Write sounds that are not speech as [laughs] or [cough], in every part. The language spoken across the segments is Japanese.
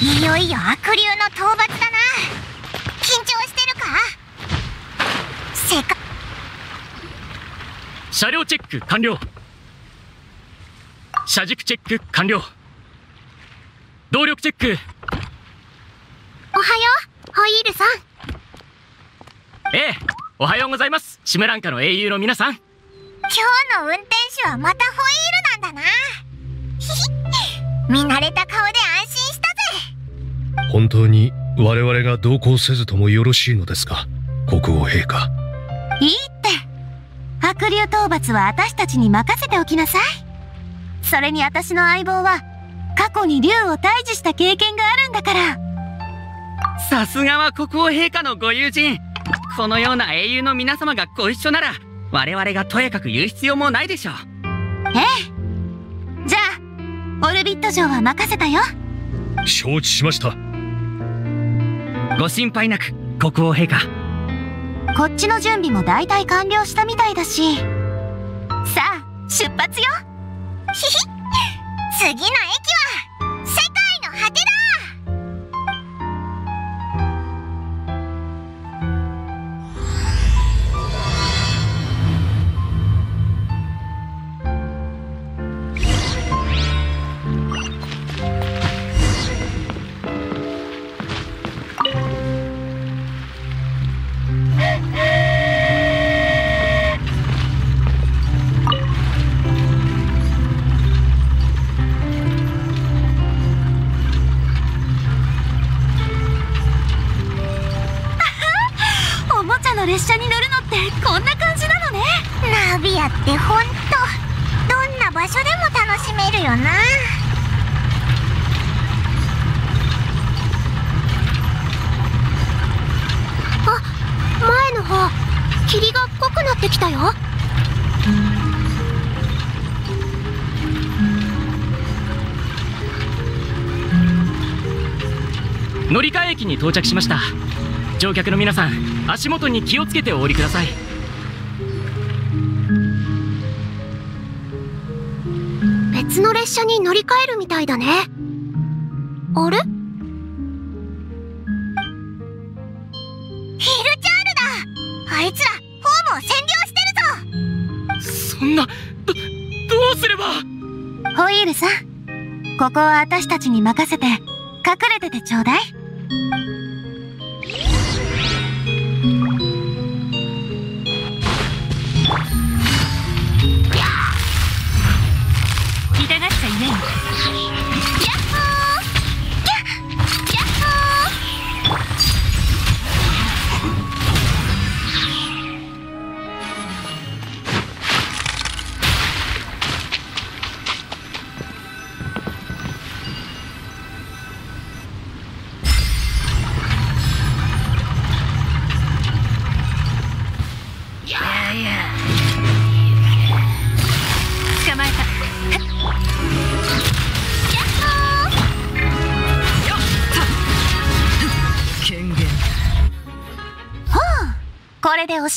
いよいよ悪竜の討伐だな。緊張してるか？せか車両チェック完了。車軸チェック完了。動力チェック。おはようホイールさん。ええおはようございます。シムランカの英雄の皆さん。今日の運転手はまたホイールなんだな。[laughs] 見慣れた顔で安本当に我々が同行せずともよろしいのですか？国王陛下。いいって。白竜討伐は私たちに任せておきなさい。それに私の相棒は過去に竜を退治した経験があるんだから。さすがは国王陛下のご友人。このような英雄の皆様がご一緒なら我々がとやかく言う必要もないでしょう。ええ。じゃあオルビット城は任せたよ。承知しましたご心配なく国王陛下。こっちの準備も大体完了したみたいだし。さあ出発よ。ひ [laughs] ひ次の駅は世界列車に乗るのってこんな感じなのね。ナビアってほんとどんな場所でも楽しめるよな。あ前の方霧が濃くなってきたよ。乗り換え駅に到着しました乗客の皆さん足元に気をつけてお降りください。別の列車に乗り換えるみたいだね。あれ？ヒルチャールだ。あいつらホームを占領してるぞ。そんなどどうすれば？ホイールさんここは私たちに任せて隠れててちょうだい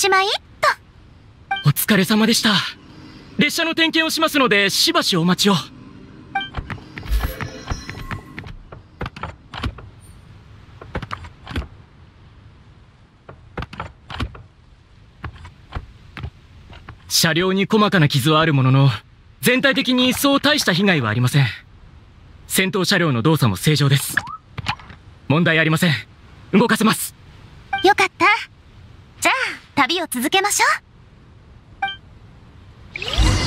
しまいっと。お疲れ様でした。列車の点検をしますのでしばしお待ちを。車両に細かな傷はあるものの全体的にそう大した被害はありません。戦闘車両の動作も正常です。問題ありません。動かせます。よかった。じゃあ旅を続けましょう。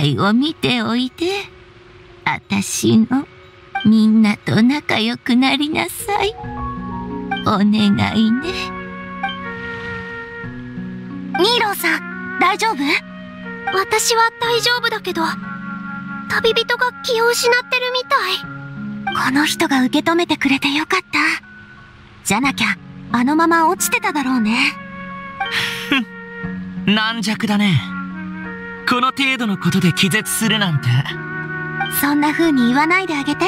の世界を見ておいで。あたしのみんなと仲良くなりなさい。お願いね。ニーローさん、大丈夫？私は大丈夫だけど、旅人が気を失ってるみたい。この人が受け止めてくれてよかった。じゃなきゃ、あのまま落ちてただろうね。軟弱だね。この程度のことで気絶するなんて。そんな風に言わないであげて。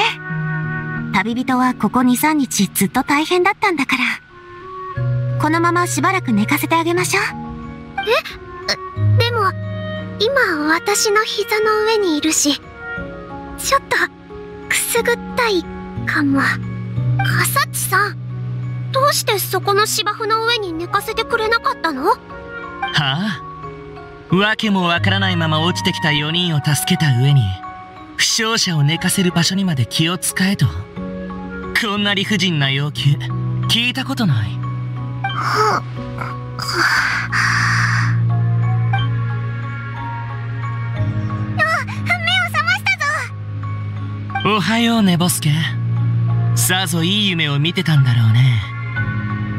旅人はここ2、3日ずっと大変だったんだから。このまましばらく寝かせてあげましょう。でも、今私の膝の上にいるし、ちょっと、くすぐったいかも。かさちさん、どうしてそこの芝生の上に寝かせてくれなかったの？はあ？わけもわからないまま落ちてきた4人を助けた上に負傷者を寝かせる場所にまで気を使えとこんな理不尽な要求聞いたことない。おはようねボスケさぞいい夢を見てたんだろうね。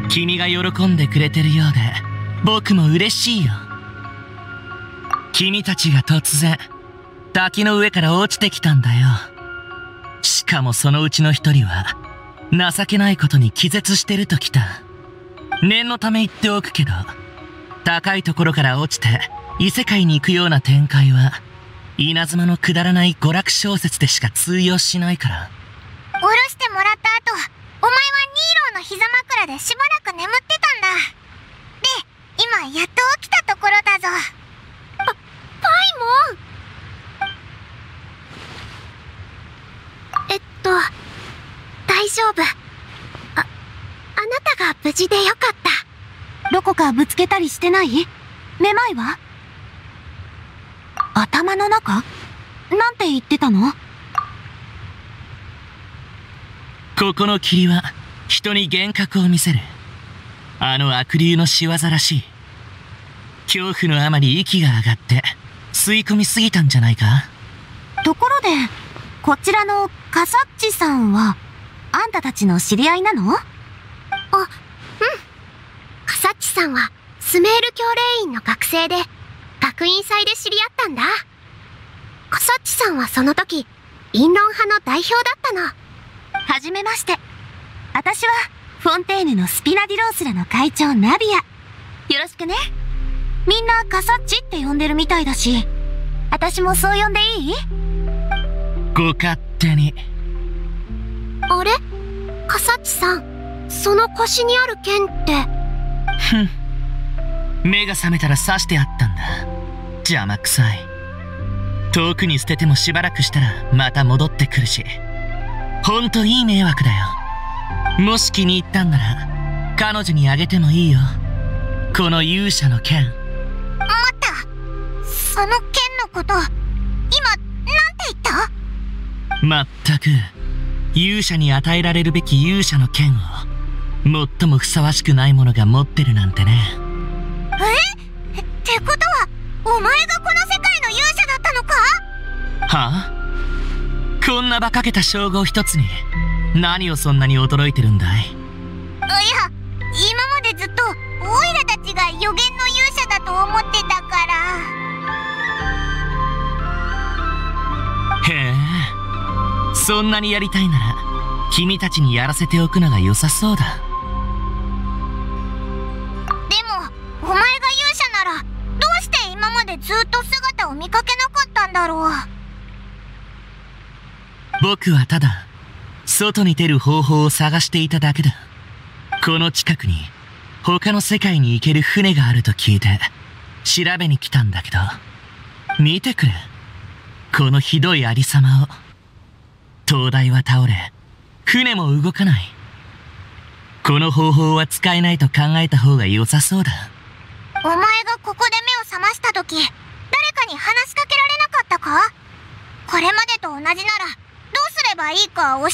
君が喜んでくれてるようで僕も嬉しいよ君たちが突然滝の上から落ちてきたんだよしかもそのうちの一人は情けないことに気絶してると来た念のため言っておくけど高いところから落ちて異世界に行くような展開は稲妻のくだらない娯楽小説でしか通用しないから下ろしてもらった後、お前はニーローの膝枕でしばらく眠ってたんだ。で、今やっと起きたところだぞ。パ、パイモンえっと、大丈夫。あ、あなたが無事でよかった。どこかぶつけたりしてない？めまいは？頭の中？なんて言ってたの？ここの霧は人に幻覚を見せる。あの悪竜の仕業らしい。恐怖のあまり息が上がって吸い込みすぎたんじゃないか？ところで、こちらのカサッチさんは、あんたたちの知り合いなの？あ、うん。カサッチさんは、スメール教令員の学生で、学院祭で知り合ったんだ。カサッチさんはその時、陰論派の代表だったの。はじめまして。私は、フォンテーヌのスピナディロースらの会長ナビア。よろしくね。みんなカサッチって呼んでるみたいだし、私もそう呼んでいい？ご勝手に。あれ？カサッチさん、その腰にある剣って、ふん。目が覚めたら刺してあったんだ。邪魔くさい。遠くに捨ててもしばらくしたらまた戻ってくるし。ほんといい迷惑だよ。もし気に入ったんなら彼女にあげてもいいよ。この勇者の剣。その剣のこと、今、なんて言った？まったく勇者に与えられるべき勇者の剣を最もふさわしくないものが持ってるなんてね。え？ってことは、お前がこの世界の勇者だったのか？はあ？こんな馬鹿げた称号一つに何をそんなに驚いてるんだい？いや、今までずっと、オイラたちが予言の勇者だと思ってたから。へえ。そんなにやりたいなら君たちにやらせておくのが良さそうだ。でも、お前が勇者なら、どうして今までずっと姿を見かけなかったんだろう。僕はただ外に出る方法を探していただけだ。この近くに他の世界に行ける船があると聞いて調べに来たんだけど。見てくれこのひどいありさまを。灯台は倒れ船も動かない。この方法は使えないと考えた方が良さそうだ。お前がここで目を覚ました時、誰かに話しかけられなかったか？これまでと同じなら、どうすればいいか教えてもらっ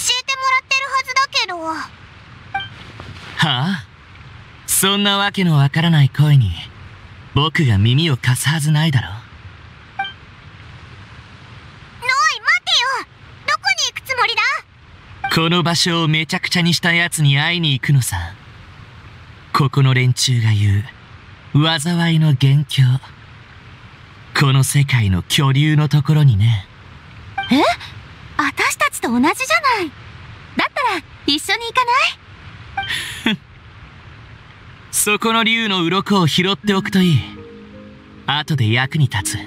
てるはずだけど。はあ？そんなわけのわからない声に僕が耳を貸すはずないだろこの場所をめちゃくちゃにした奴に会いに行くのさ。ここの連中が言う災いの元凶。この世界の巨竜のところにね。え？私たちと同じじゃない。だったら一緒に行かない？[laughs] そこの竜の鱗を拾っておくといい。後で役に立つ。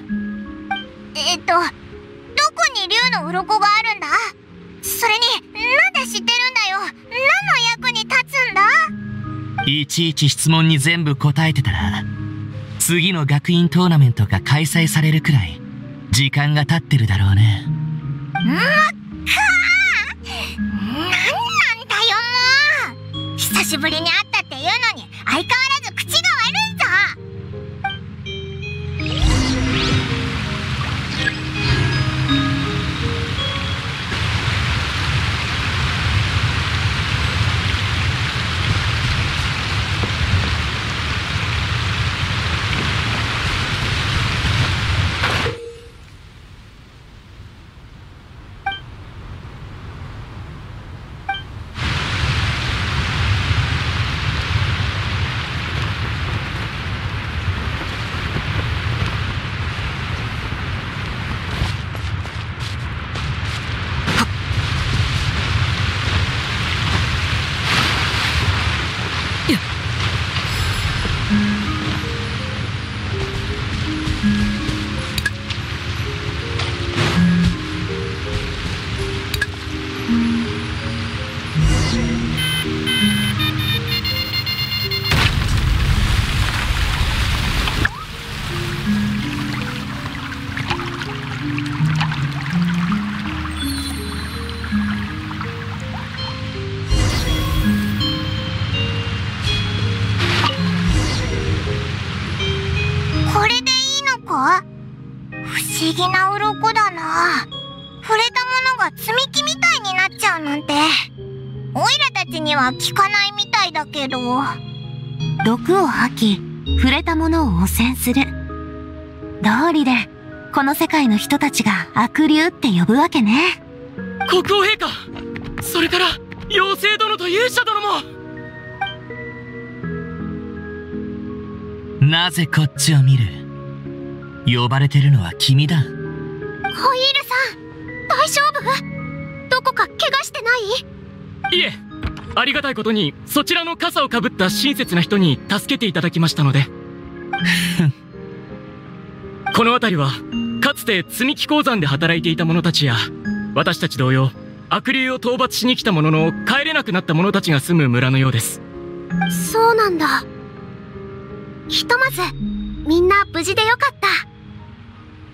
えっとどこに竜の鱗があるんだ？それになんで知ってるんだよ？何の役に立つんだ？いちいち質問に全部答えてたら次の学院トーナメントが開催されるくらい時間が経ってるだろうね。うん。かなんなんだよもう。久しぶりに会ったっていうのに相変わらず人たちが悪竜って呼ぶわけね。国王陛下それから妖精殿と勇者殿も。なぜこっちを見る？呼ばれてるのは君だ。ホイールさん大丈夫？どこか怪我してない？いえありがたいことにそちらの傘をかぶった親切な人に助けていただきましたので。[laughs] この辺りはかつて積み木鉱山で働いていた者たちや私たち同様悪竜を討伐しに来たものの帰れなくなった者たちが住む村のようです。そうなんだ。ひとまずみんな無事でよかった。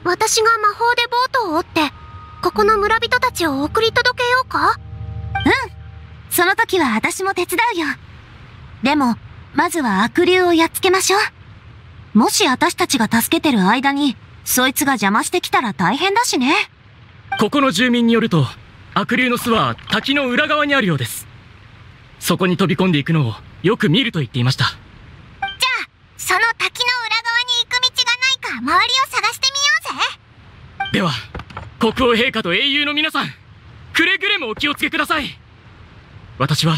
私が魔法でボートを折ってここの村人たちを送り届けようか？その時は私も手伝うよ。でもまずは悪竜をやっつけましょう。もし私たちが助けてる間にそいつが邪魔してきたら大変だしね。ここの住民によると悪竜の巣は滝の裏側にあるようです。そこに飛び込んでいくのをよく見ると言っていました。その滝の裏側に行く道がないか周りを探してみようぜ。では国王陛下と英雄の皆さんくれぐれもお気をつけください。私は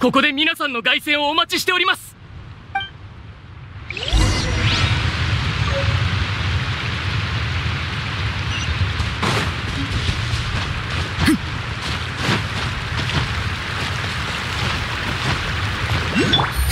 ここで皆さんの凱旋をお待ちしております Yeah.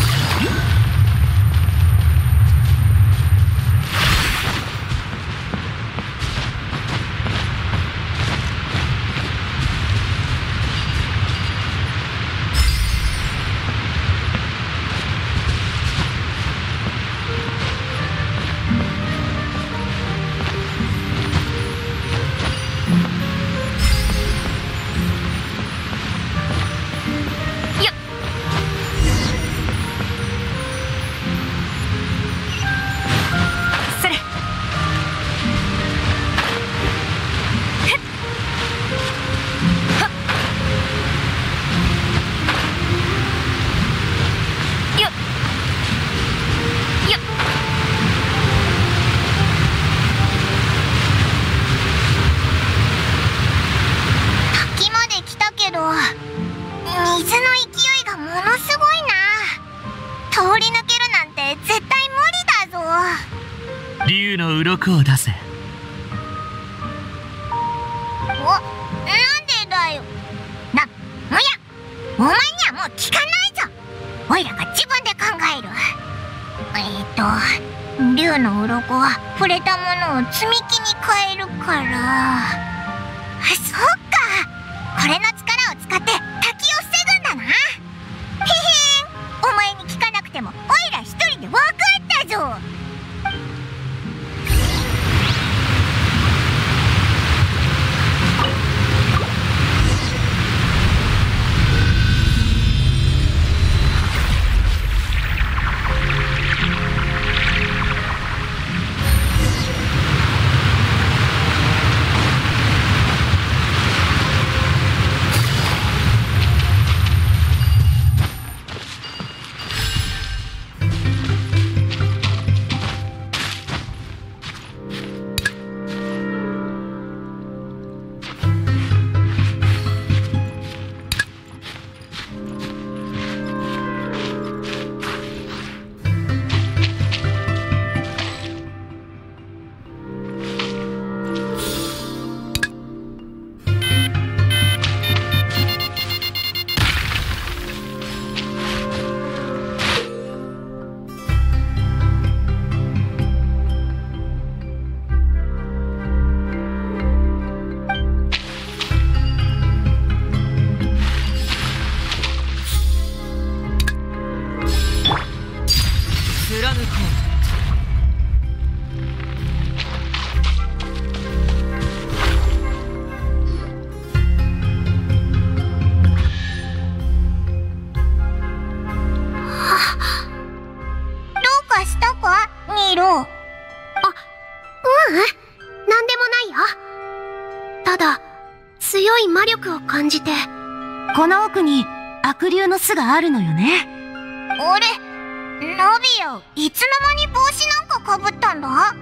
あるのよね。俺ナビアいつの間に帽子なんかかぶったんだ？ん？だ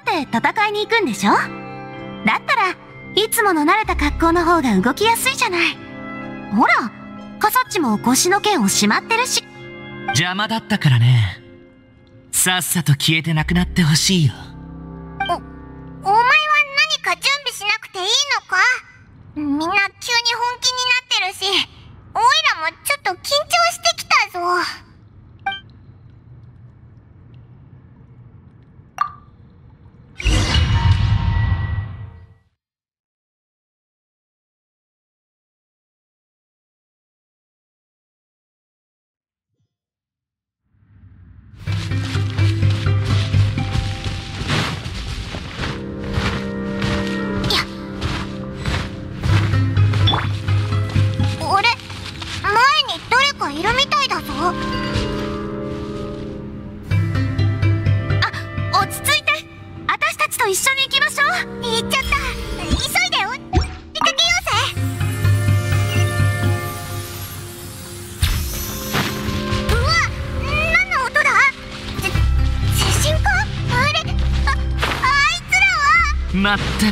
って戦いに行くんでしょ？だったらいつもの慣れた格好の方が動きやすいじゃない。ほらカサッチも腰の剣をしまってるし。う邪魔だったからね。さっさと消えてなくなってほしいよ。お前は何か準備しなくていいのか？みんな急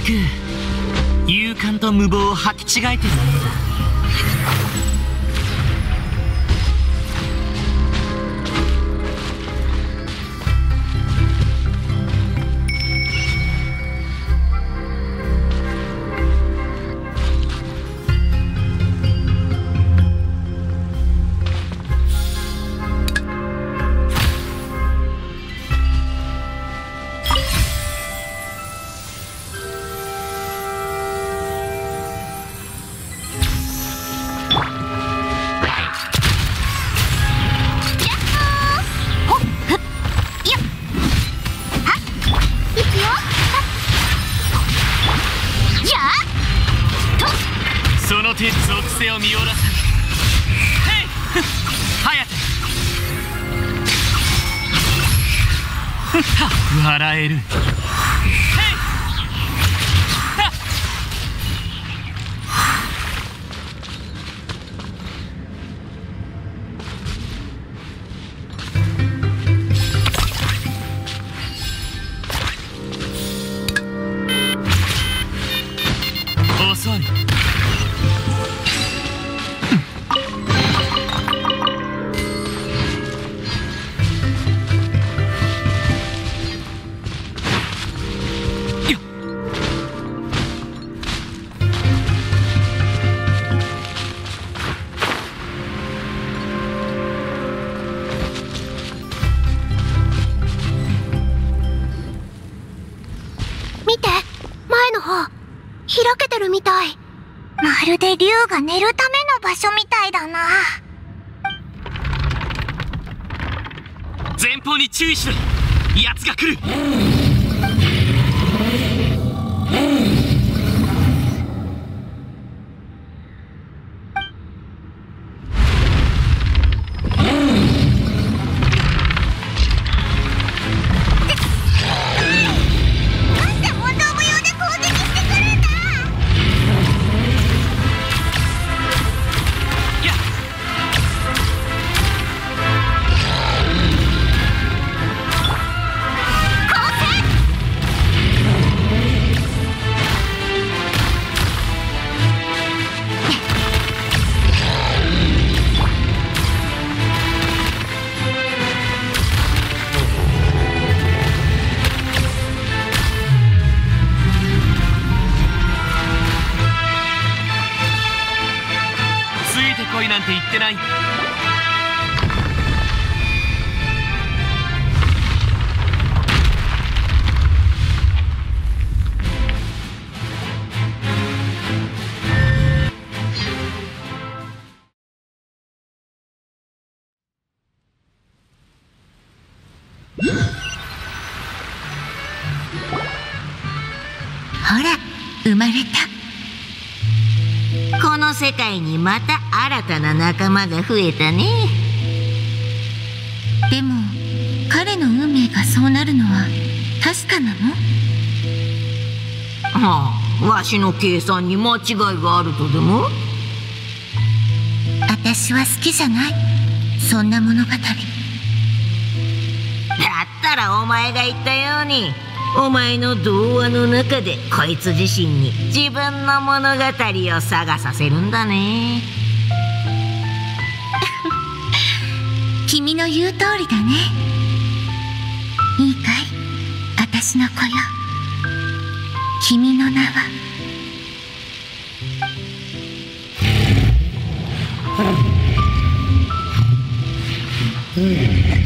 く勇敢と無謀を履き違えてるね注意しろ。奴が来る。界にまた新たな仲間が増えたね。でも彼の運命がそうなるのは確かなの？はあわしの計算に間違いがあるとでも？私は好きじゃない。そんな物語。だったらお前が言ったようにお前の童話の中でこいつ自身に自分の物語を探させるんだね。[laughs] 君の言う通りだね。いいかい？私の子よ。君の名は？悪 [laughs]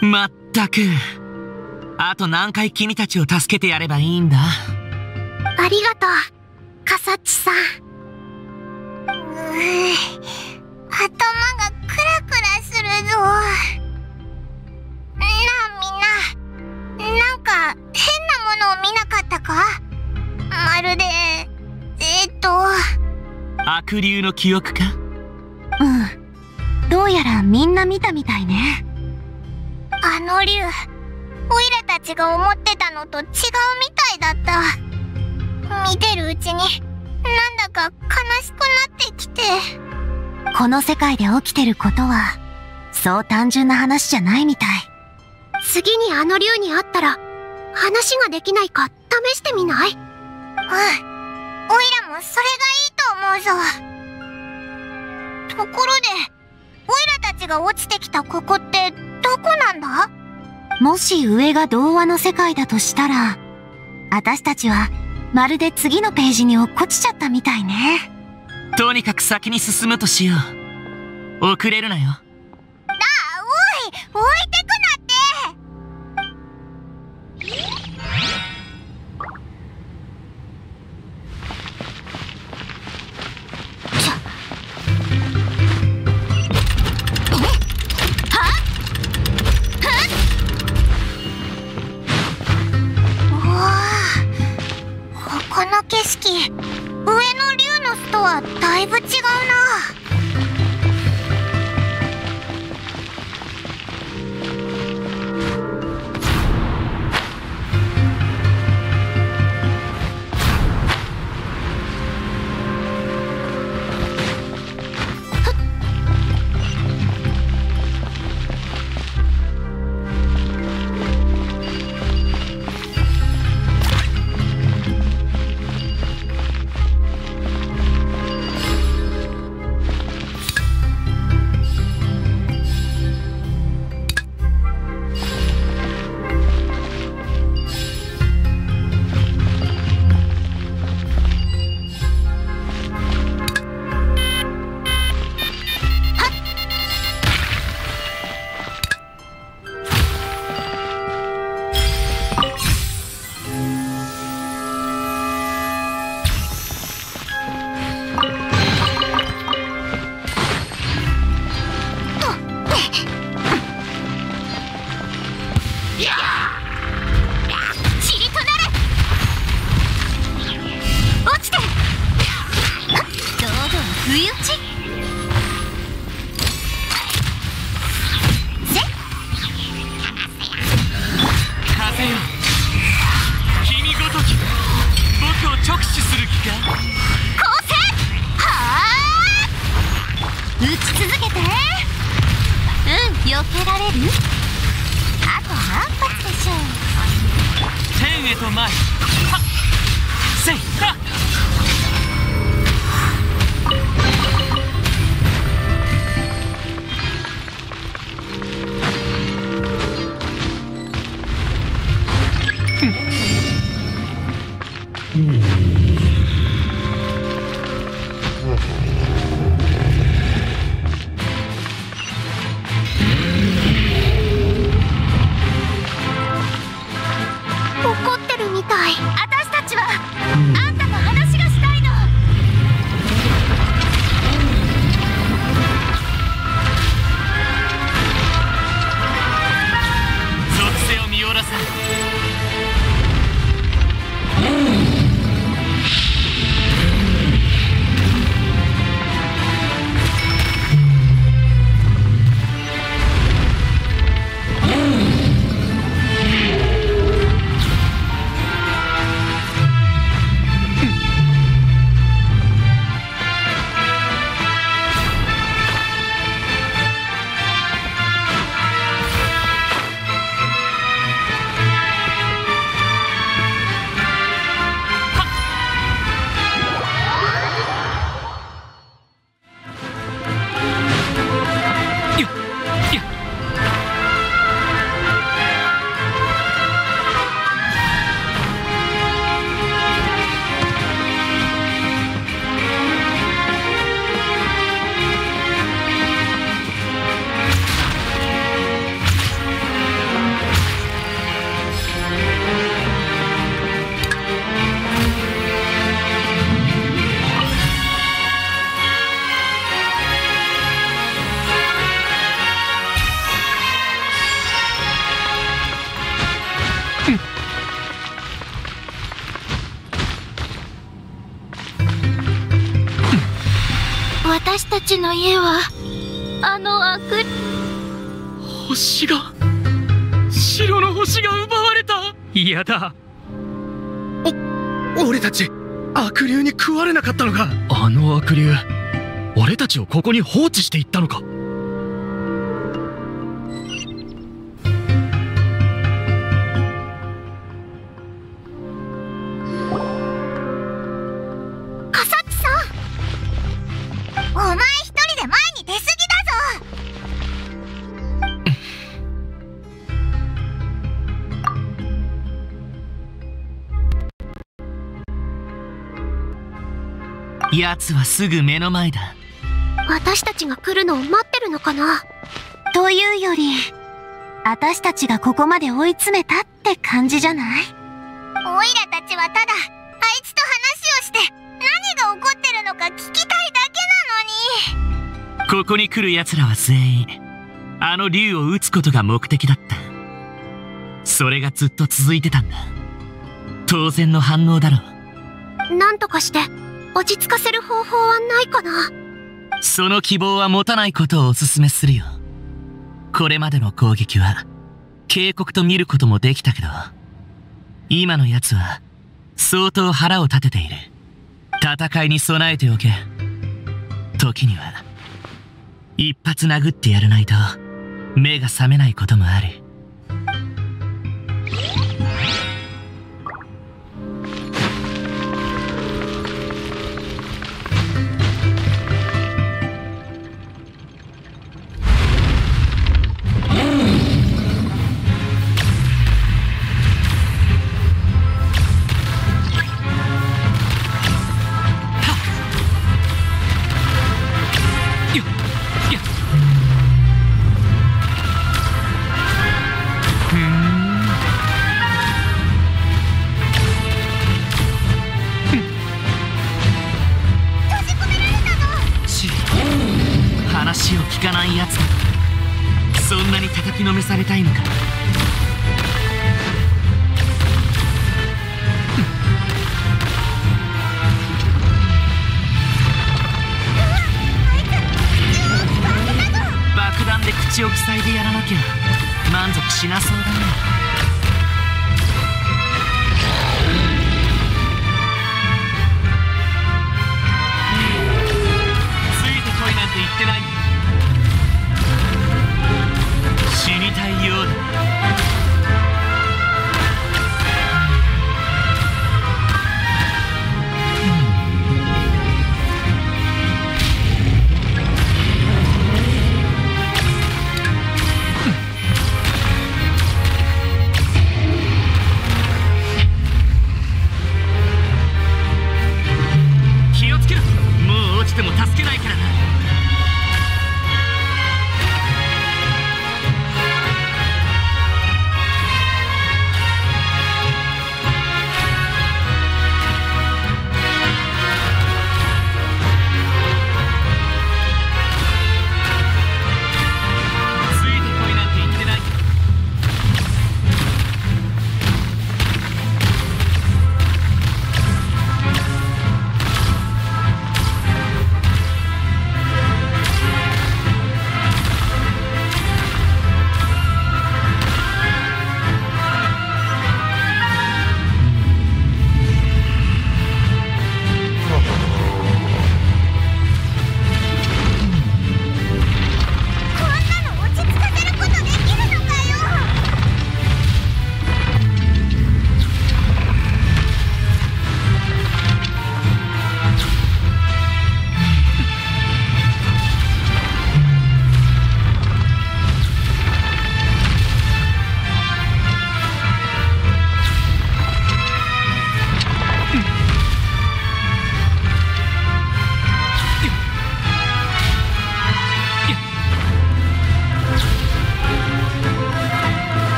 まったく。あと何回君たちを助けてやればいいんだ？ありがとうカサッチさん。うー頭がクラクラするぞ。なあみんななんか変なものを見なかったか？まるでえっと。悪竜の記憶か？うん。どうやらみんな見たみたいねあの竜オイラたちが思ってたのと違うみたいだった。見てるうちになんだか悲しくなってきて。この世界で起きてることはそう単純な話じゃないみたい。次にあの竜に会ったら話ができないか試してみない？うん。オイラもそれがいいと思うぞ。ところでオイラたちが落ちてきたここってどこなんだ？もし上が童話の世界だとしたら私たちはまるで次のページに落っこちちゃったみたいね。とにかく先に進むとしよう。遅れるなよ。あ、おい置いてくなっての景色上の竜の巣とはだいぶ違うな。た嫌だ俺たち悪竜に食われなかったのか。あの悪竜俺たちをここに放置していったのか。奴はすぐ目の前だ。私たちが来るのを待ってるのかな？というより、私たちがここまで追い詰めたって感じじゃない？オイラたちはただ、あいつと話をして、何が起こってるのか聞きたいだけなのに。ここに来る奴らは全員あの竜を撃つことが目的だった。それがずっと続いてたんだ。当然の反応だろなんとかして、落ち着かせる方法はないかな。その希望は持たないことをお勧めするよ。これまでの攻撃は警告と見ることもできたけど今の奴は相当腹を立てている。戦いに備えておけ。時には一発殴ってやらないと目が覚めないこともある。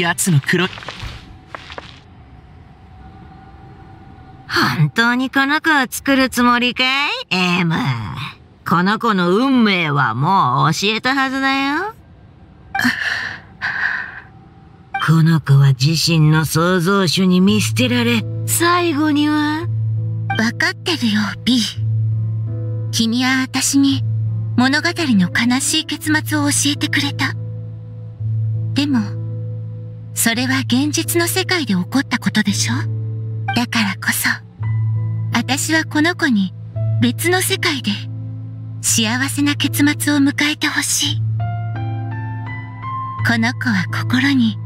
奴の黒い本当にこの子を作るつもりかい？エム。この子の運命はもう教えたはずだよ。[laughs] この子は自身の創造主に見捨てられ、最後には、わかってるよ、B。君は私に物語の悲しい結末を教えてくれた。でも、それは現実の世界で起こったことでしょ？だからこそ、私はこの子に別の世界で幸せな結末を迎えてほしい。この子は心に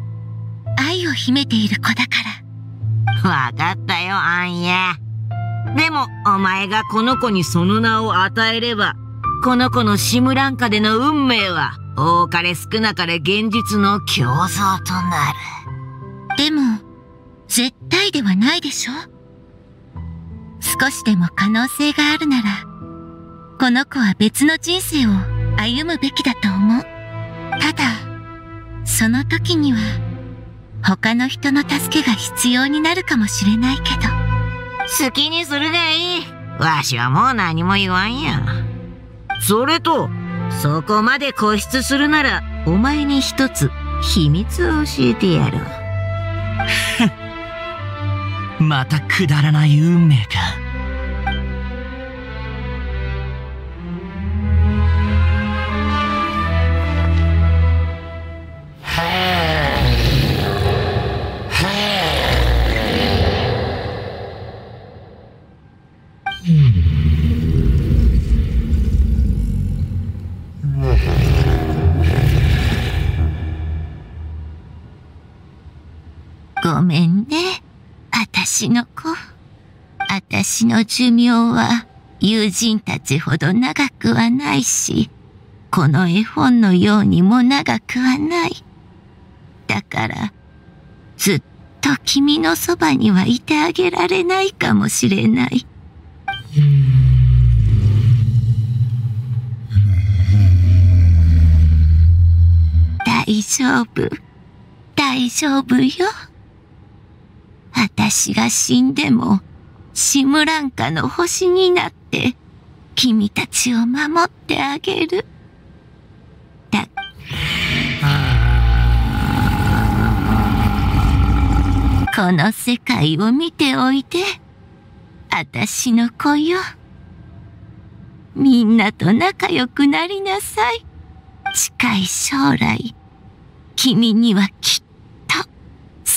愛を秘めている子だから。わかったよ、アンヤ。でも、お前がこの子にその名を与えれば、この子のシムランカでの運命は、多かれ少なかれ現実の共造となる。でも、絶対ではないでしょ？少しでも可能性があるなら、この子は別の人生を歩むべきだと思う。ただ、その時には、他の人の助けが必要になるかもしれないけど。好きにするがいい。わしはもう何も言わんや。それと、そこまで固執するなら、お前に一つ秘密を教えてやろう。[laughs] またくだらない運命か。ごめんね。あたしの子。あたしの寿命は友人たちほど長くはないし、この絵本のようにも長くはない。だから、ずっと君のそばにはいてあげられないかもしれない。大丈夫。大丈夫よ。あたしが死んでも、シムランカの星になって、君たちを守ってあげる。だ、この世界を見ておいて、あたしの子よ。みんなと仲良くなりなさい。近い将来、君にはきっと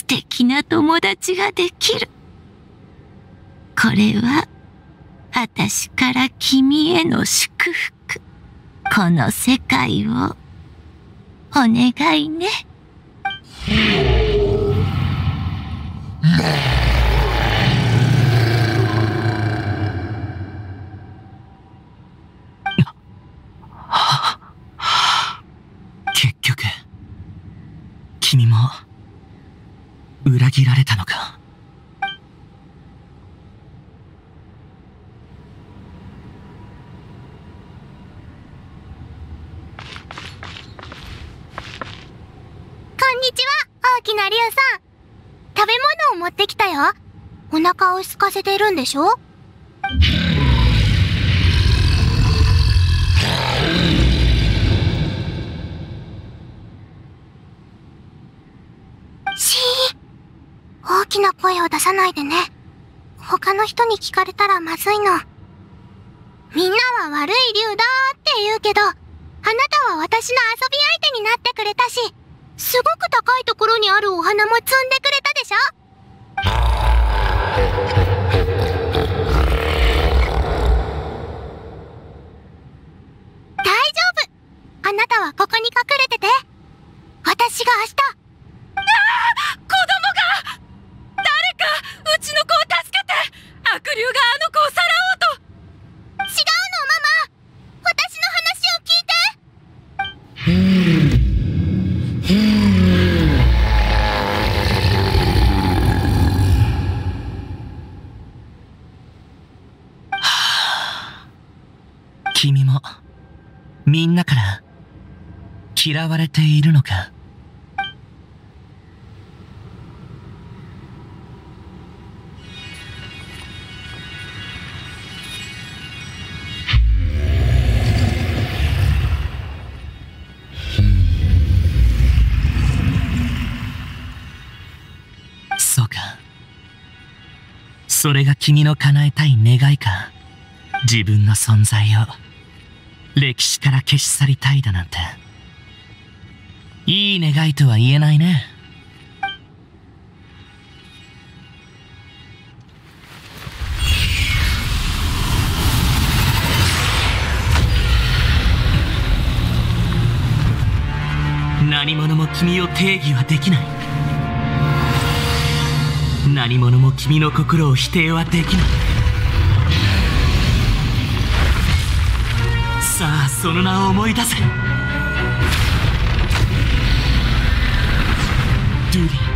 敵な友達ができる。これは、あたしから君への祝福。この世界を、お願いね。[laughs] 結局、君も、裏切られたのか。こんにちは、大きな竜さん。食べ物を持ってきたよ。お腹を空かせてるんでしょしー大きな声を出さないでね。他の人に聞かれたらまずいの。みんなは悪い竜だって言うけど、あなたは私の遊び相手になってくれたし、すごく高いところにあるお花も摘んでくれたでしょ大丈夫あなたはここに隠れてて私が明日子供がうちの子を助けて悪竜があの子をさらおうと。違うのママ。私の話を聞いて。[sighs] 君も、みんなから、嫌われているのか？それが君の叶えたい願いか。自分の存在を。歴史から消し去りたいだなんて。いい願いとは言えないね。何者も君を定義はできない。何者も君の心を否定はできない。さあその名を思い出せ。ドゥリ。ー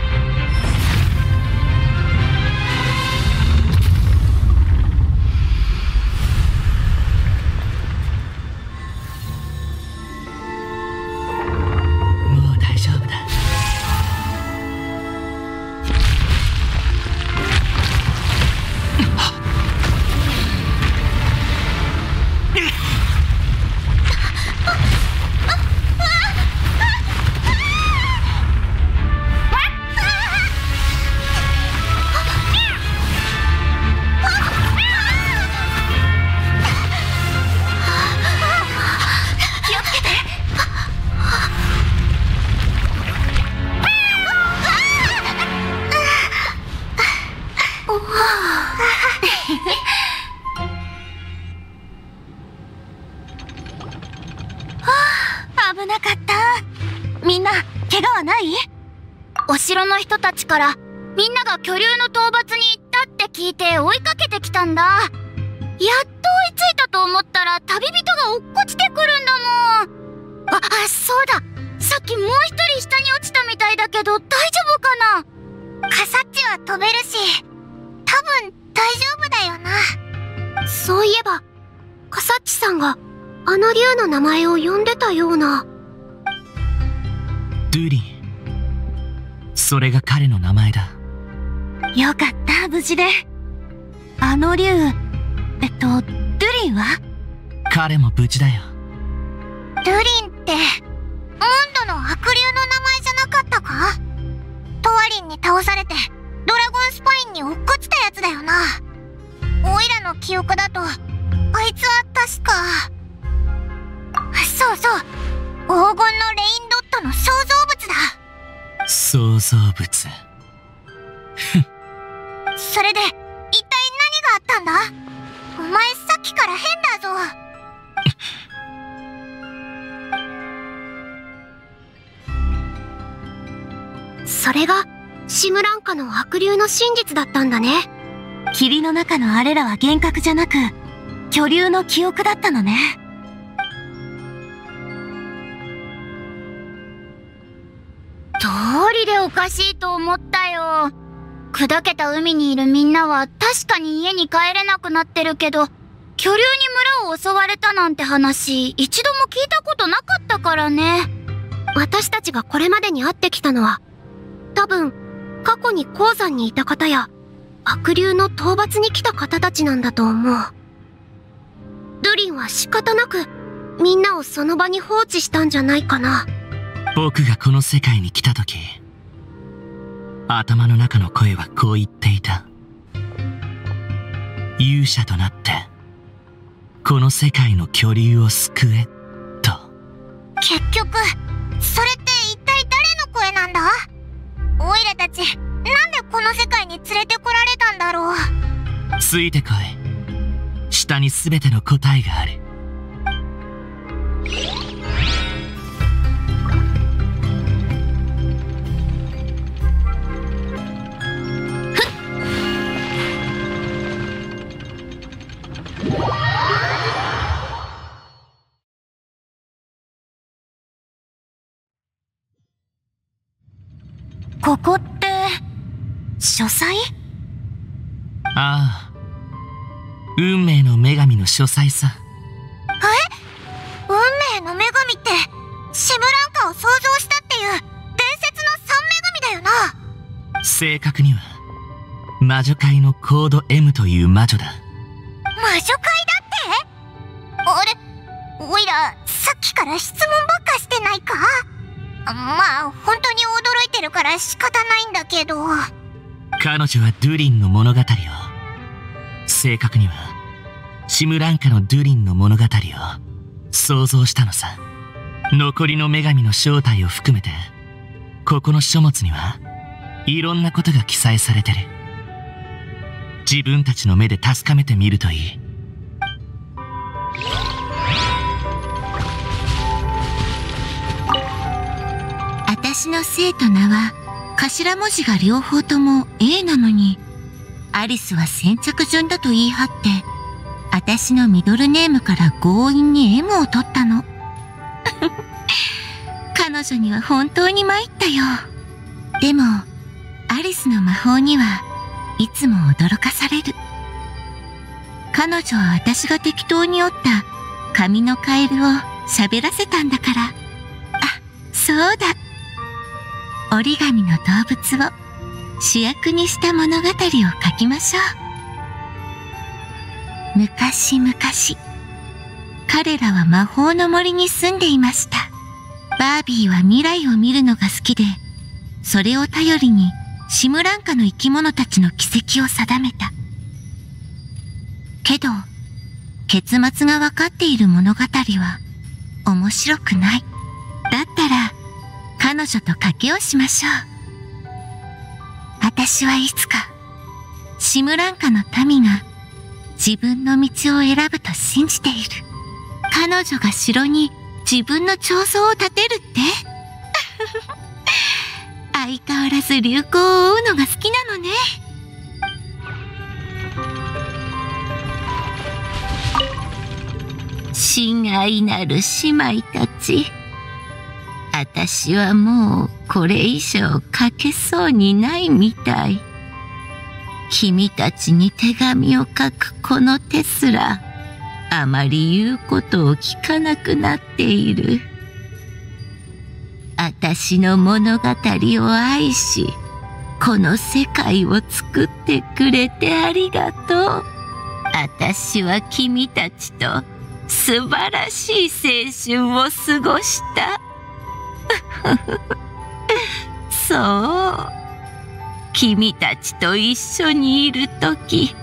はない？お城の人たちからみんなが巨竜の討伐に行ったって聞いて追いかけてきたんだ。やっと追いついたと思ったら旅人が落っこちてくるんだもん。ああそうだ。さっきもう一人下に落ちたみたいだけど大丈夫かな？カサッチは飛べるし多分大丈夫だよな。そういえばカサッチさんがあの竜の名前を呼んでたようなドゥリン。それが彼の名前だ。よかった無事で。あの竜えっとドゥリンは？彼も無事だよ。ルリンってモンドの悪竜の名前じゃなかったか？トワリンに倒されてドラゴンスパインに落っこちたやつだよな。オイラの記憶だとあいつは確か。そうそう黄金のレインドットの創造物だ。創造物。それで一体何があったんだ？お前さっきから変だぞ。それがシムランカの悪竜の真実だったんだね。霧の中のあれらは幻覚じゃなく巨竜の記憶だったのね通りでおかしいと思ったよ。砕けた海にいるみんなは確かに家に帰れなくなってるけど巨竜に村を襲われたなんて話一度も聞いたことなかったからね。私たちがこれまでに会ってきたのは多分過去に鉱山にいた方や悪竜の討伐に来た方たちなんだと思う。ルリンは仕方なくみんなをその場に放置したんじゃないかな。僕がこの世界に来た時頭の中の声はこう言っていた。勇者となってこの世界の巨竜を救えと。結局それって一体誰の声なんだ？オイラたちなんでこの世界に連れてこられたんだろう？ついてこい。下に全ての答えがあるここって書斎？ああ運命の女神の書斎さ。運命の女神ってシムランカを創造したっていう伝説の三女神だよな。正確には魔女界のコード M という魔女だ。魔女界だって？あれ？オイラさっきから質問ばっかしてないか？まあ本当に驚いてるから仕方ないんだけど。彼女はドゥリンの物語を。正確にはシムランカのドゥリンの物語を。想像したのさ。残りの女神の正体を含めてここの書物にはいろんなことが記載されてる。自分たちの目で確かめてみるといい。私の姓と名は頭文字が両方とも A なのにアリスは先着順だと言い張って私のミドルネームから強引に M を取ったの。[laughs] 彼女には本当に参ったよ。でもアリスの魔法にはいつも驚かされる。彼女は私が適当に折った紙のカエルを喋らせたんだから。あそうだ。折り紙の動物を主役にした物語を書きましょう。昔々彼らは魔法の森に住んでいました。バービーは未来を見るのが好きでそれを頼りにシムランカの生き物たちの軌跡を定めた。けど結末が分かっている物語は面白くない。だったら彼女と賭けをしましょう。私はいつかシムランカの民が自分の道を選ぶと信じている。彼女が城に自分の彫像を建てるって？[laughs] 相変わらず流行を追うのが好きなのね。親愛なる姉妹たち。私はもうこれ以上書けそうにないみたい。君たちに手紙を書くこの手すらあまり言うことを聞かなくなっている。私の物語を愛しこの世界を作ってくれてありがとう。私は君たちと素晴らしい青春を過ごした。[laughs] そう。君たちと一緒にいる時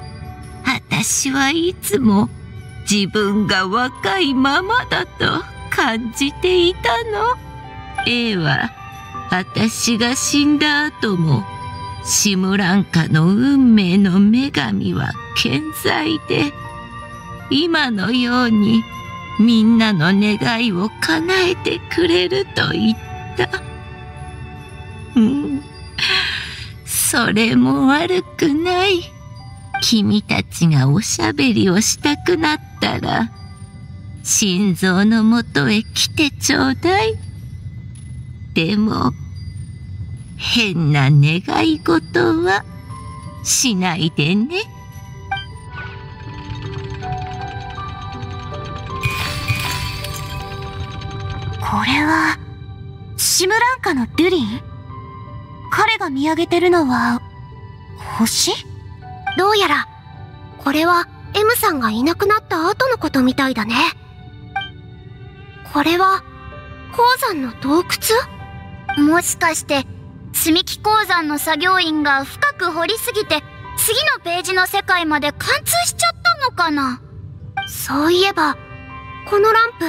私はいつも自分が若いままだと感じていたの。A は私が死んだ後もシムランカの運命の女神は健在で今のようにみんなの願いを叶えてくれると言った。うん。それも悪くない。君たちがおしゃべりをしたくなったら、心臓のもとへ来てちょうだい。でも、変な願い事はしないでね。これは、シムランカのドゥリン彼が見上げてるのは、星？どうやら、これは M さんがいなくなった後のことみたいだね。これは、鉱山の洞窟？もしかして積み木鉱山の作業員が深く掘りすぎて次のページの世界まで貫通しちゃったのかな？そういえば、このランプ、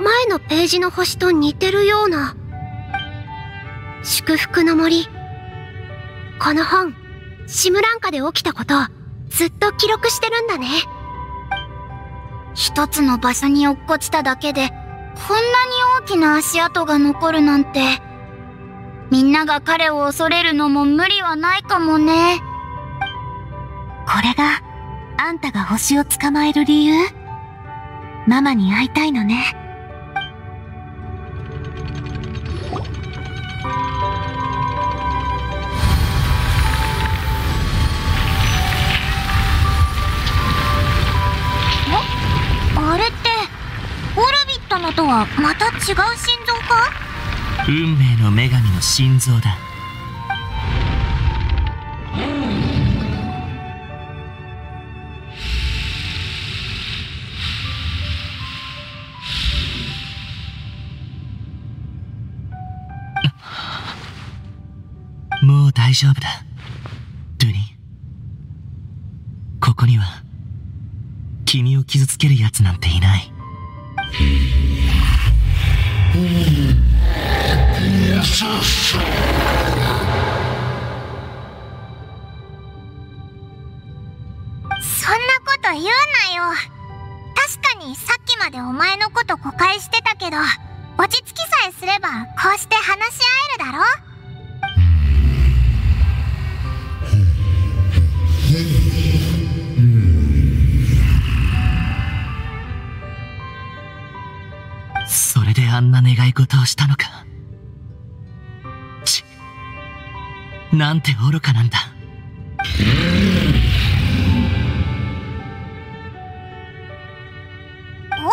前のページの星と似てるような。祝福の森。この本、シムランカで起きたことずっと記録してるんだね。一つの場所に落っこちただけでこんなに大きな足跡が残るなんてみんなが彼を恐れるのも無理はないかもねこれが、あんたが星を捕まえる理由？ママに会いたいのね。あれってオルビットのとはまた違う心臓か？運命の女神の心臓だ。もう大丈夫だ。ドゥニ。ここには。君を傷つける奴なんていない。そんなこと言うなよ。確かにさっきまでお前のこと誤解してたけど落ち着きさえすればこうして話し合えるだろ？であんな願い事をしたのか。ちなんて愚かなんだ。お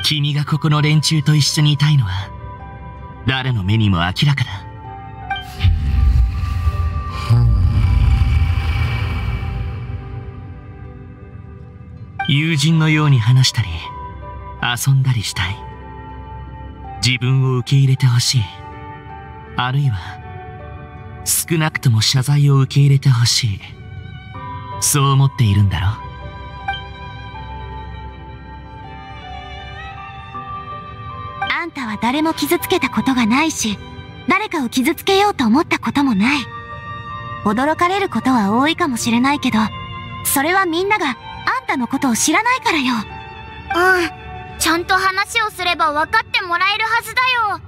い。君がここの連中と一緒にいたいのは誰の目にも明らかだ。友人のように話したり遊んだりしたい。自分を受け入れてほしい。あるいは少なくとも謝罪を受け入れてほしい。そう思っているんだろあんたは誰も傷つけたことがないし、誰かを傷つけようと思ったこともない。驚かれることは多いかもしれないけど、それはみんながあんたのことを知らないからよ。うんちゃんと話をすれば分かってもらえるはずだよ。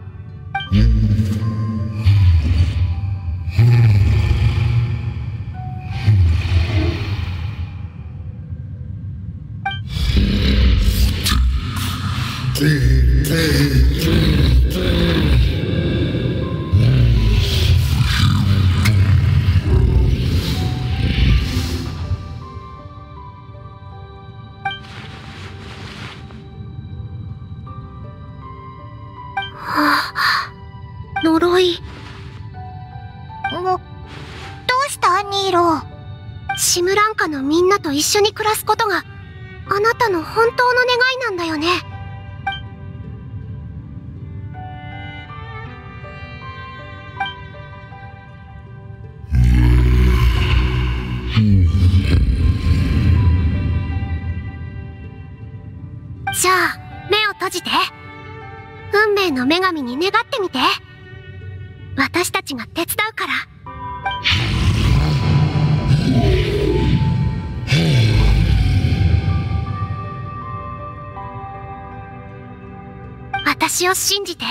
私を信じて。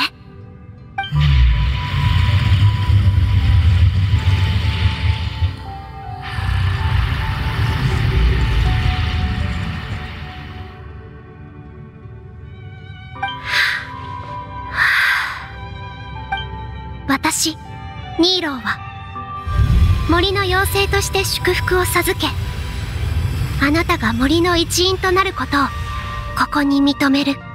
私ニーローは森の妖精として祝福を授けあなたが森の一員となることをここに認める。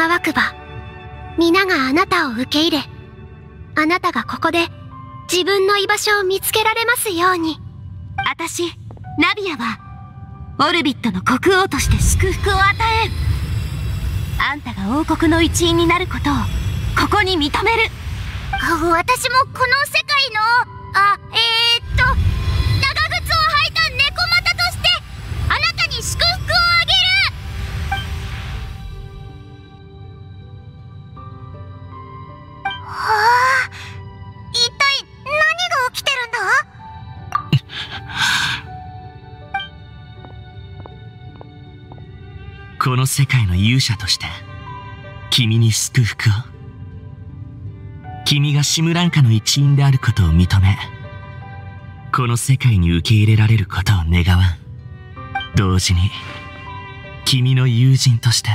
願わくば皆があなたを受け入れあなたがここで自分の居場所を見つけられますようにあたし、ナビアは、オルビットの国王として祝福を与える。あんたが王国の一員になることを、ここに認める。私もこの世界のあえー、この世界の勇者として君に祝福を。君がシムランカの一員であることを認めこの世界に受け入れられることを願わん。同時に君の友人として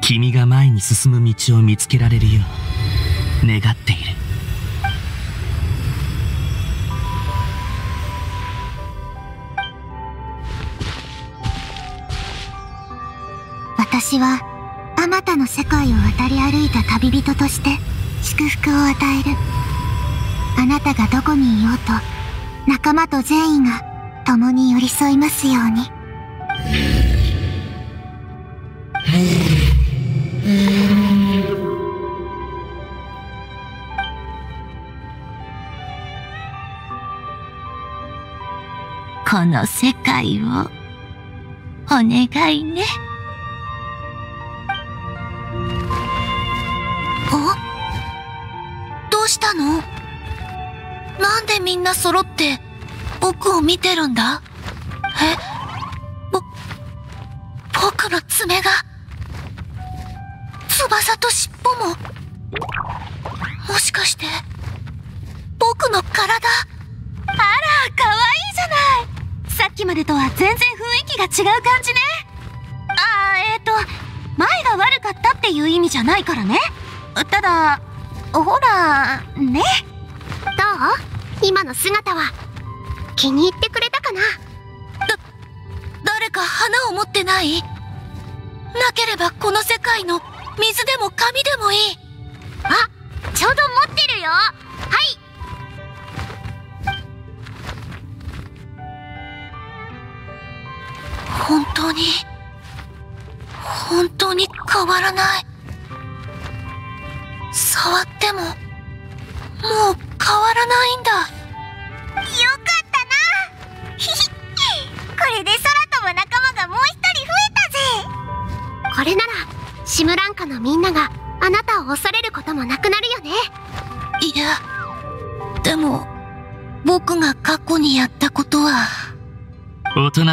君が前に進む道を見つけられるよう願っている。私は、あまたの世界を渡り歩いた旅人として祝福を与える。あなたがどこにいようと、仲間と善意が共に寄り添いますように。この世界をお願いね。みんな揃って僕を見てるんだ。え？ぼ、僕の爪が翼と尻尾ももしかして僕の体？あら可愛いじゃない。さっきまでとは全然雰囲気が違う感じね。あーえっ、ー、と前が悪かったっていう意味じゃないからね。ただほらね。今の姿は気に入ってくれたかな？だ誰か花を持ってない？なければこの世界の水でも紙でもいい。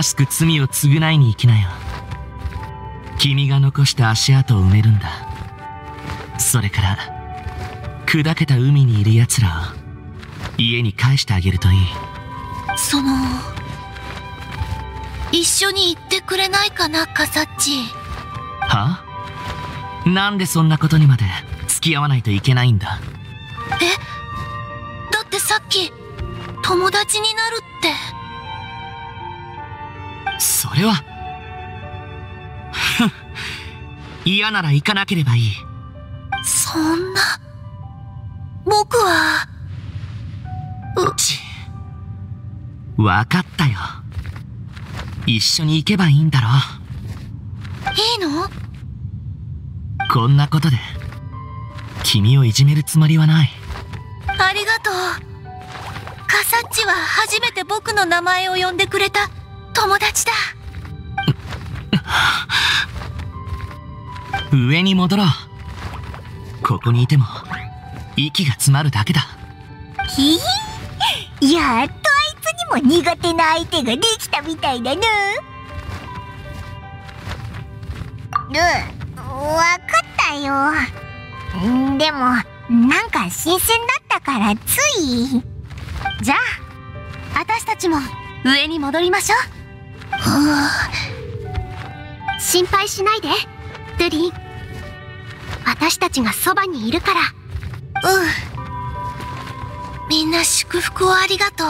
おとなしく罪を償いに行きなよ。君が残した足跡を埋めるんだ。それから砕けた海にいる奴らを家に返してあげるといい。その一緒に行ってくれないかなカサッチ。は？なんでそんなことにまで付き合わないといけないんだ？え？だってさっき友達になるってれは。[laughs] 嫌なら行かなければいい。そんな。僕は。う。ち。分かったよ。一緒に行けばいいんだろいいの？こんなことで君をいじめるつもりはない。ありがとう。カサッチは初めて僕の名前を呼んでくれた友達だ上に戻ろう。ここにいても息が詰まるだけだ。ひひやっとあいつにも苦手な相手ができたみたいだなうんわかったよ。んでもなんか新鮮だったからつい。じゃあ私たちも上に戻りましょう心配しないで。ドゥリン。私たちがそばにいるから。うん。みんな祝福をありがとう。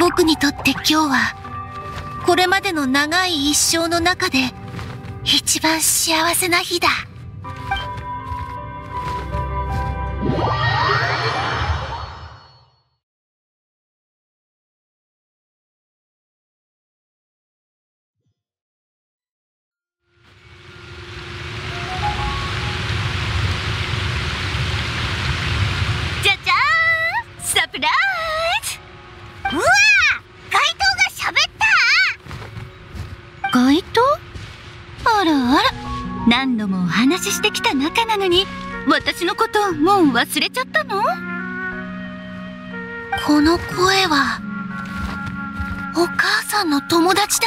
僕にとって今日はこれまでの長い一生の中で一番幸せな日だ。こともう忘れちゃったの？この声はお母さんの友達だ。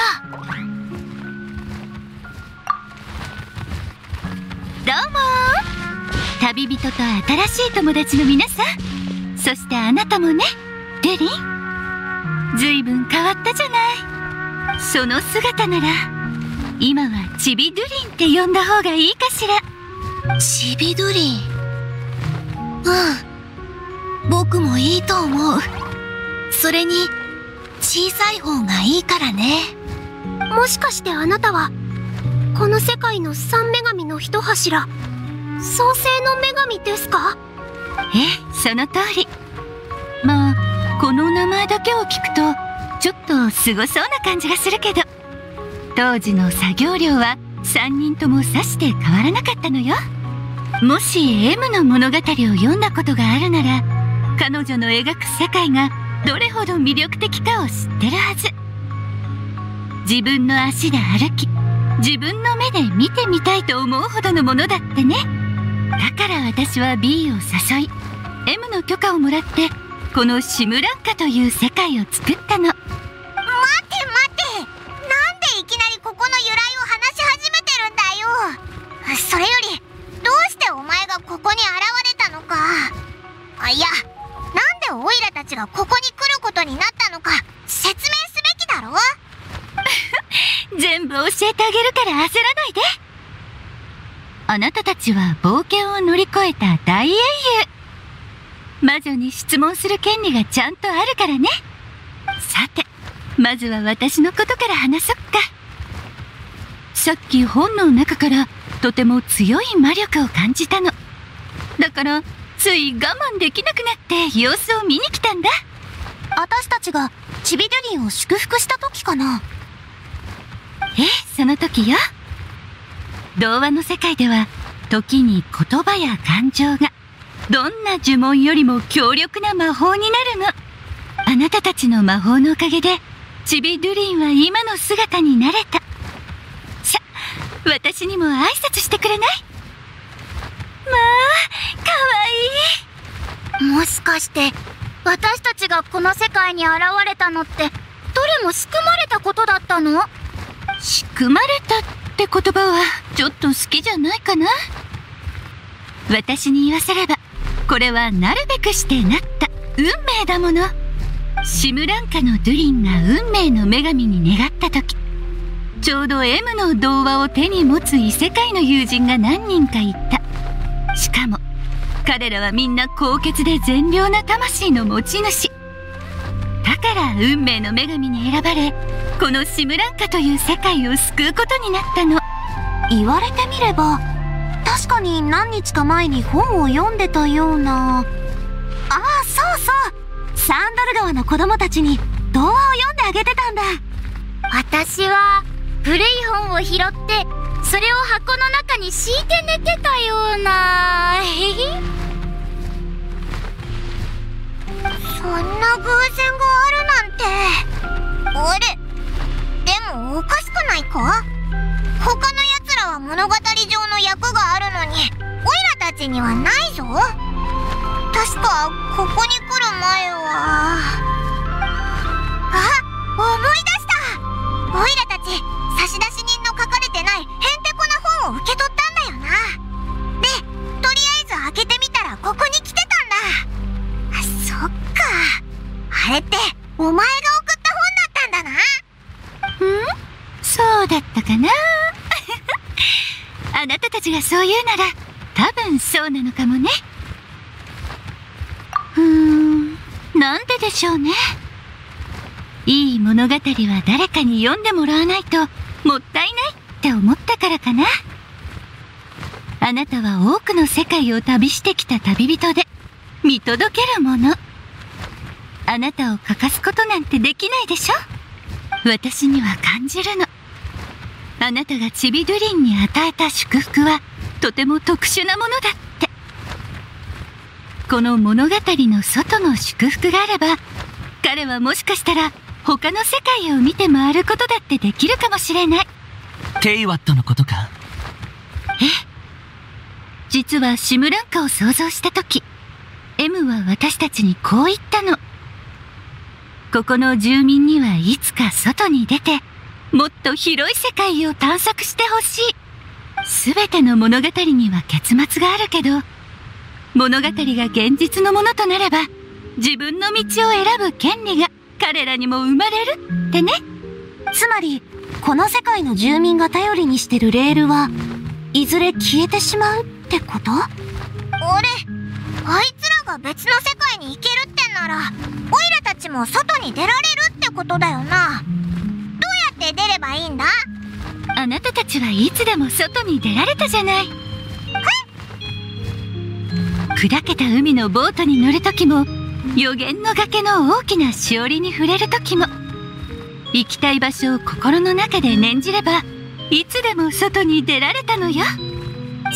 どうも。旅人と新しい友達の皆さん。そしてあなたもね。デリンずいぶん変わったじゃない。その姿なら今はチビドゥリンって呼んだ方がいいかしら。チビドゥリン？うん僕もいいと思う。それに小さい方がいいからね。もしかしてあなたはこの世界の三女神の一柱？創世の女神ですか？ええその通り。まあこの名前だけを聞くとちょっとすごそうな感じがするけど。当時の作業量は3人ともさして変わらなかったのよもし M の物語を読んだことがあるなら彼女の描く世界がどれほど魅力的かを知ってるはず。自分の足で歩き自分の目で見てみたいと思うほどのものだってね。だから私は B を誘い M の許可をもらってこのシムランカという世界を作ったの。待て待てなんでいきなりここの由来を話し始めてるんだよ。それよりどうしてお前がここに現れたのか。あいやなんでオイラたちがここに来ることになったのか説明すべきだろ？[laughs] 全部教えてあげるから焦らないで。あなたたちは冒険を乗り越えた大英雄。魔女に質問する権利がちゃんとあるからね。さてまずは私のことから話そっか。さっき本の中からとても強い魔力を感じたの。だからつい我慢できなくなって様子を見に来たんだ。私たちがチビドゥリンを祝福した時かな。ええその時よ。童話の世界では時に言葉や感情がどんな呪文よりも強力な魔法になるの。あなたたちの魔法のおかげでチビドゥリンは今の姿になれた。さ私にも挨拶してくれない？まあかわいい。もしかして私たちがこの世界に現れたのってどれも仕組まれたことだったの？仕組まれたって言葉はちょっと好きじゃないかな？私に言わせればこれはなるべくしてなった運命だもの。シムランカのドゥリンが運命の女神に願った時ちょうど M の童話を手に持つ異世界の友人が何人かいた。しかも彼らはみんな高潔で善良な魂の持ち主。だから運命の女神に選ばれこのシムランカという世界を救うことになったの。言われてみれば確かに何日か前に本を読んでたような。ああそうそう。サンドル川の子供たちに童話を読んであげてたんだ。私は古い本を拾ってそれを箱の中に敷いて寝てたような。[laughs] そんな偶然があるなんて。あれ？でもおかしくないか？他の奴らは物語上の役があるのにオイラたちにはないぞ。確かここに来る前は。あ思い出した。オイラたち差出人の書かれてないへんてこな本を受け取ったんだよな。でとりあえず開けてみたらここに来てたんだ。あそっか。あれってお前が送った本だったんだな。うん？そうだったかな。[laughs] あなたたちがそう言うなら多分そうなのかもね。うーん。なんででしょうね。いい物語は誰かに読んでもらわないともったいないって思ったからかな。あなたは多くの世界を旅してきた旅人で見届けるもの。あなたを欠かすことなんてできないでしょ。私には感じるの。あなたがチビドゥリンに与えた祝福はとても特殊なものだって。この物語の外の祝福があれば彼はもしかしたら他の世界を見て回ることだってできるかもしれない。テイワットのことか？え？実はシムランカを想像した時 M は私たちにこう言ったの。ここの住民にはいつか外に出てもっと広い世界を探索してほしい。全ての物語には結末があるけど物語が現実のものとなれば自分の道を選ぶ権利が彼らにも生まれるってね。つまりこの世界の住民が頼りにしてるレールはいずれ消えてしまうってこと？俺あいつらが別の世界に行けるってならオイラたちも外に出られるってことだよな。どうやって出ればいいんだ？あなたたちはいつでも外に出られたじゃない。砕けた海のボートに乗る時も予言の崖の大きなしおりに触れる時も行きたい場所を心の中で念じればいつでも外に出られたのよ。そんなこ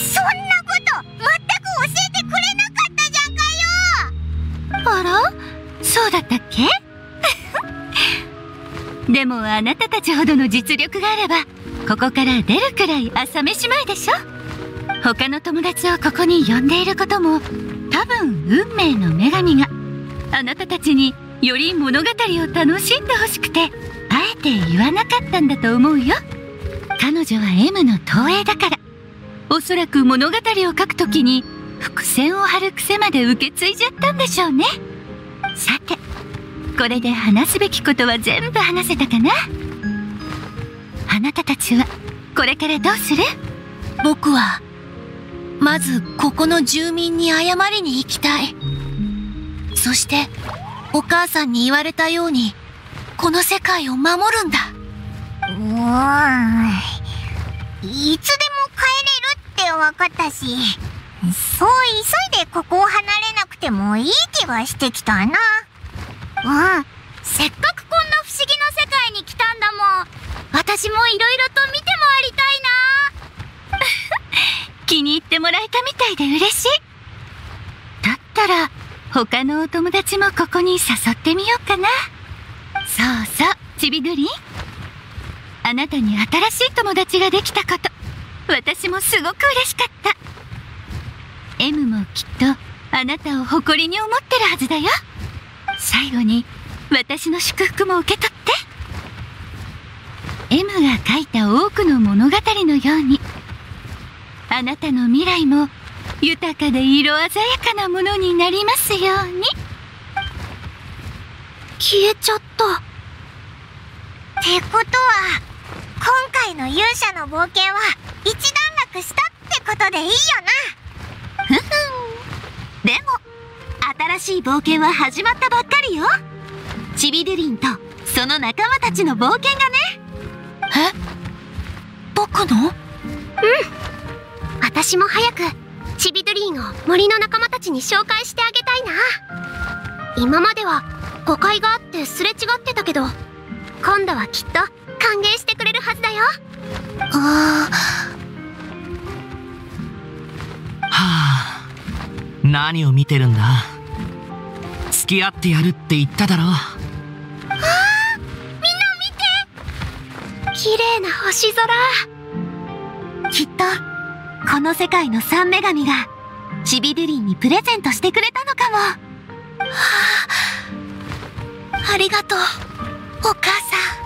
と全く教えてくれなかったじゃんかよ。あら？そうだったっけ？[laughs] でもあなたたちほどの実力があればここから出るくらい朝飯前でしょ。他の友達をここに呼んでいることも多分運命の女神が。あなたたちにより物語を楽しんでほしくてあえて言わなかったんだと思うよ。彼女は M の投影だから。おそらく物語を書くときに伏線を張る癖まで受け継いじゃったんでしょうね。さてこれで話すべきことは全部話せたかな？あなたたちはこれからどうする？僕はまずここの住民に謝りに行きたい。そしてお母さんに言われたようにこの世界を守るんだ。うーんいつでも帰れるって分かったしそう急いでここを離れなくてもいい気がしてきたな。うんせっかくこんな不思議な世界に来たんだもん。私もいろいろと見て回りたいな。[laughs] 気に入ってもらえたみたいで嬉しい。だったら他のお友達もここに誘ってみようかな。そうそうちびぐり。んあなたに新しい友達ができたこと。私もすごく嬉しかった。M もきっとあなたを誇りに思ってるはずだよ。最後に私の祝福も受け取って。M が書いた多くの物語のように。あなたの未来も豊かで色鮮やかなものになりますように。消えちゃった。ってことは今回の勇者の冒険は一段落したってことでいいよふふん。でも新しい冒険は始まったばっかりよ。チビドゥリンとその仲間たちの冒険がね。え？僕の？私も早くチビドゥリンを森の仲間たちに紹介してあげたいな。今までは誤解があってすれ違ってたけど今度はきっと歓迎してくれるはずだよ。あはあ。何を見てるんだ。付き合ってやるって言っただろ。綺麗な星空。きっとこの世界の三女神がチビドゥリンにプレゼントしてくれたのかも。はあありがとうお母さん。